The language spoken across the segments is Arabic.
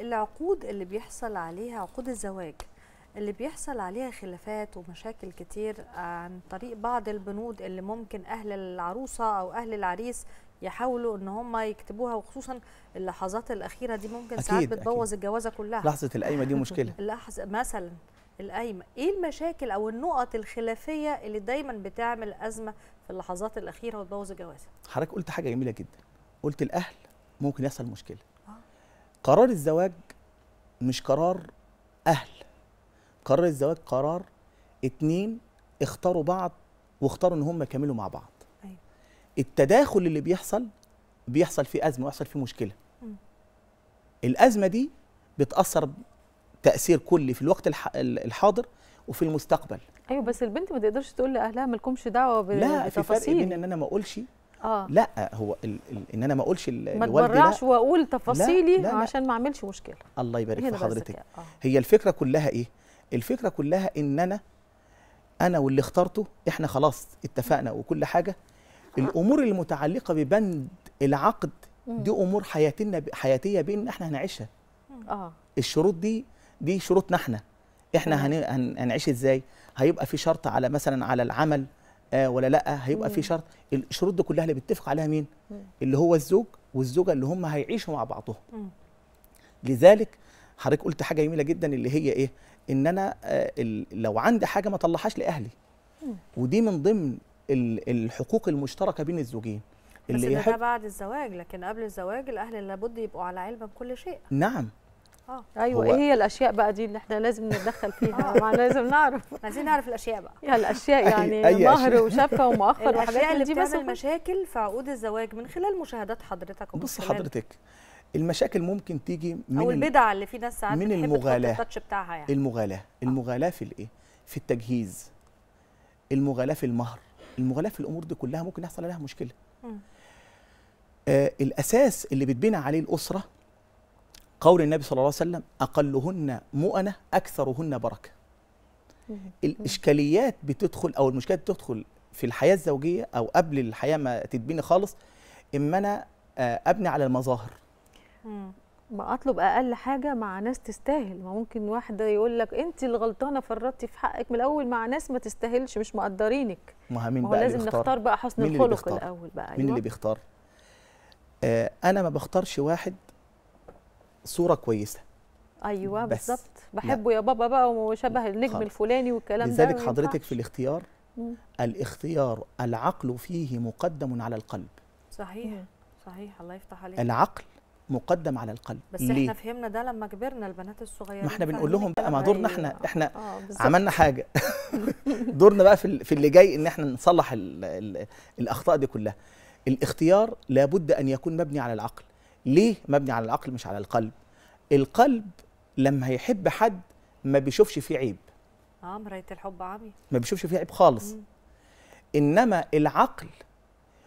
العقود اللي بيحصل عليها عقود الزواج اللي بيحصل عليها خلافات ومشاكل كتير عن طريق بعض البنود اللي ممكن أهل العروسة أو أهل العريس يحاولوا إن هم يكتبوها وخصوصا اللحظات الأخيرة دي ممكن ساعات أكيد، بتبوظ الجوازة كلها. لحظة القايمة دي مشكلة. اللحظة مثلا القايمة. إيه المشاكل أو النقط الخلافية اللي دايما بتعمل أزمة في اللحظات الأخيرة وتبوظ الجوازة؟ حضرتك قلت حاجة جميلة جدا. قلت الأهل ممكن يحصل مشكلة. قرار الزواج مش قرار أهل. قرار الزواج قرار اتنين اختاروا بعض واختاروا إن هم يكملوا مع بعض. أيوة. التداخل اللي بيحصل بيحصل فيه أزمة ويحصل فيه مشكلة. مم. الأزمة دي بتأثر تأثير كلي في الوقت الح- الحاضر وفي المستقبل. أيوه بس البنت ما تقدرش تقول لأهلها مالكمش دعوة ب- لا في فرق بين إن أنا ما أقولش آه. لا هو ال ال إن أنا ما أقولش ل- ما لوالدي تبرعش لا واقول تفاصيلي لا، لا. عشان ما أعملش مشكلة. الله يبارك في حضرتك. آه. هي الفكرة كلها إيه؟ الفكرة كلها إن أنا أنا واللي اخترته إحنا خلاص اتفقنا وكل حاجة. الأمور المتعلقة ببند العقد دي أمور حياتنا حياتية بيننا إحنا هنعيشها. آه. الشروط دي دي شروطنا إحنا. إحنا هنعيش إزاي؟ هيبقى في شرط على مثلا على العمل آه ولا لا هيبقى في. شرط الشروط دي كلها اللي بيتفق عليها مين مم. اللي هو الزوج والزوجة اللي هم هيعيشوا مع بعضهم. لذلك حضرتك قلت حاجة جميلة جدا اللي هي إيه إن أنا آه، لو عندي حاجة ما اطلعهاش لأهلي مم. ودي من ضمن ال- الحقوق المشتركة بين الزوجين بس اللي ده, ده بعد الزواج لكن قبل الزواج الأهل لابد يبقوا على علم بكل شيء نعم آه. أيوه إيه هي الأشياء بقى دي اللي إحنا لازم نتدخل فيها؟ ما لازم نعرف. عايزين نعرف الأشياء بقى. يا الأشياء يعني مهر. وشبكة ومؤخر الأشياء وحاجات اللي دي بس مشاكل في عقود الزواج من خلال مشاهدات حضرتك بص حضرتك المشاكل ممكن تيجي من أو ال- البدع اللي في ناس ساعات من. التاتش بتاعها يعني. المغالاة. المغالاة في الإيه؟ في التجهيز. المغالاة في المهر. المغالاة في الأمور دي كلها ممكن يحصل عليها مشكلة. آه الأساس اللي بتبنى عليه الأسرة قول النبي صلى الله عليه وسلم أقلهن مؤنة أكثرهن بركة مم. الإشكاليات بتدخل أو المشكلات بتدخل في الحياة الزوجية أو قبل الحياة ما تتبني خالص إما أنا آه، أبني على المظاهر. ما أطلب أقل حاجة مع ناس تستاهل ما ممكن واحدة يقول لك أنت اللي غلطانه فرطتي في حقك من الأول مع ناس ما تستاهلش مش مقدرينك ما هو مين بقى لازم بيختار؟ نختار بقى حسن الخلق؟ الأول بقى مين اللي بيختار آه أنا ما بختارش واحد صورة كويسة أيوه بس. بالظبط بحبه يا بابا بقى وشبه النجم خالص. الفلاني والكلام ده لذلك حضرتك. في الاختيار مم. الاختيار العقل فيه مقدم على القلب صحيح مم. صحيح الله يفتح عليك العقل مقدم على القلب بس ليه؟ إحنا فهمنا ده لما كبرنا البنات الصغيرين ما إحنا بنقول لهم بقى ما. دورنا أيوة. إحنا إحنا آه بالظبط عملنا حاجة دورنا بقى في ال- في اللي جاي إن إحنا نصلح ال ال الأخطاء دي كلها الاختيار لابد أن يكون مبني على العقل ليه مبني على العقل مش على القلب؟ القلب لما هيحب حد ما بيشوفش فيه عيب. آه مراية الحب عمي. ما بيشوفش فيه عيب خالص. مم. إنما العقل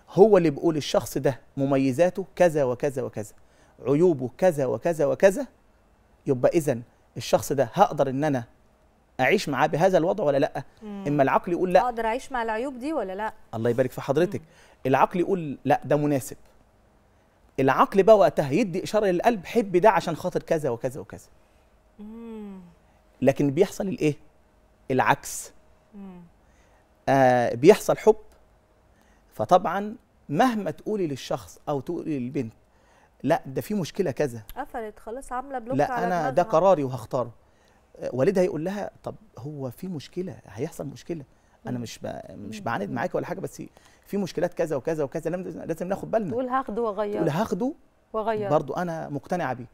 هو اللي بيقول الشخص ده مميزاته كذا وكذا وكذا عيوبه كذا وكذا وكذا يبقى إذا الشخص ده هقدر إن أنا أعيش معاه بهذا الوضع ولا لأ؟ مم. إما العقل يقول لأ. أقدر أعيش مع العيوب دي ولا لأ؟ الله يبارك في حضرتك. العقل يقول لأ ده مناسب. العقل بقى وقتها يدي إشارة للقلب حب ده عشان خاطر كذا وكذا وكذا. لكن بيحصل الإيه؟ العكس. آه بيحصل حب. فطبعا مهما تقولي للشخص أو تقولي للبنت لأ ده في مشكلة كذا. قفلت خلاص عاملة بلوك لأ على أنا ده. قراري وهختاره. آه، والدها يقول لها طب هو في مشكلة؟ هيحصل مشكلة؟ أنا مش. مش بعاند معاكي ولا حاجة بس في مشكلات كذا وكذا وكذا لازم لازم ناخد بالنا تقول هاخده تقول واغيره هاخده وأغيره برضو أنا مقتنعه بيه.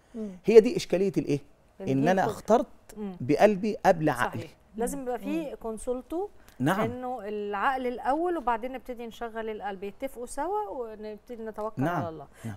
هي دي إشكالية الإيه إن أنا. اخترت. بقلبي قبل عقلي صحيح لازم يبقى في كونسولتو نعم إنه العقل الأول وبعدين نبتدي نشغل القلب يتفقوا سوا ونبتدي نتوكل نعم. على الله نعم.